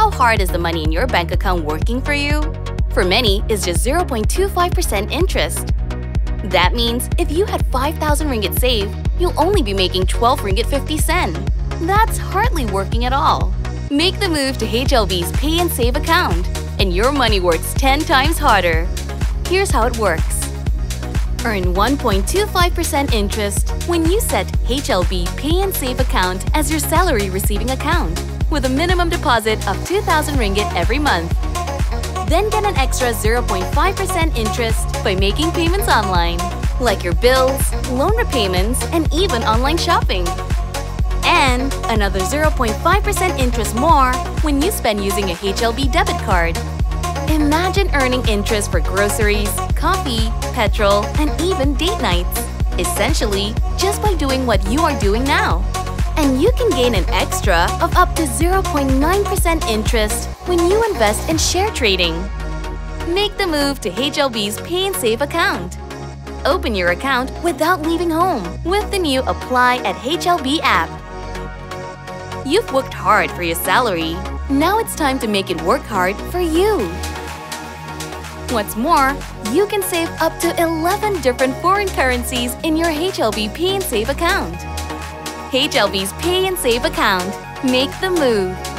how hard is the money in your bank account working for you? For many, it's just 0.25% interest. That means if you had 5,000 ringgit saved, you'll only be making 12 ringgit 50 cent. That's hardly working at all. Make the move to HLB's Pay and Save account, and your money works 10 times harder. Here's how it works. Earn 1.25% interest when you set HLB Pay and Save account as your salary receiving account with a minimum deposit of 2,000 ringgit every month. Then get an extra 0.5% interest by making payments online, like your bills, loan repayments, and even online shopping. And another 0.5% interest more when you spend using a HLB debit card. Imagine earning interest for groceries, coffee, petrol, and even date nights. Essentially, just by doing what you are doing now. And you can gain an extra of up to 0.9% interest when you invest in share trading. Make the move to HLB's Pay and Save account. Open your account without leaving home with the new Apply at HLB app. You've worked hard for your salary. Now it's time to make it work hard for you. What's more, you can save up to 11 different foreign currencies in your HLB Pay and Save account. HLB's Pay and Save account. Make the move.